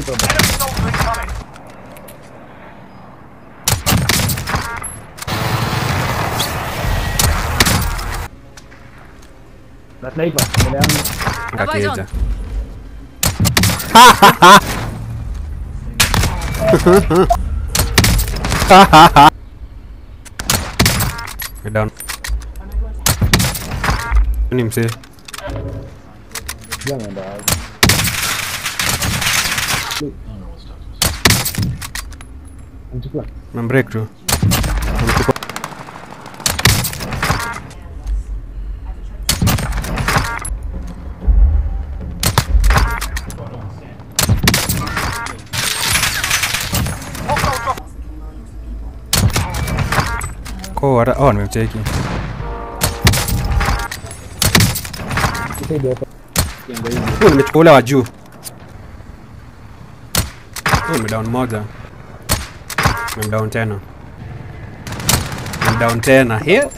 đi tuần đặt đây mà mình đang cả kia ha ha ha ha ha ha Get down. Nimsi. Jangan dah. Ko hata oh hapa. Kinga hivi. Huyu nimechukua ule wa juu. Mdown moja. Mdown tena. Mdown tena. Here.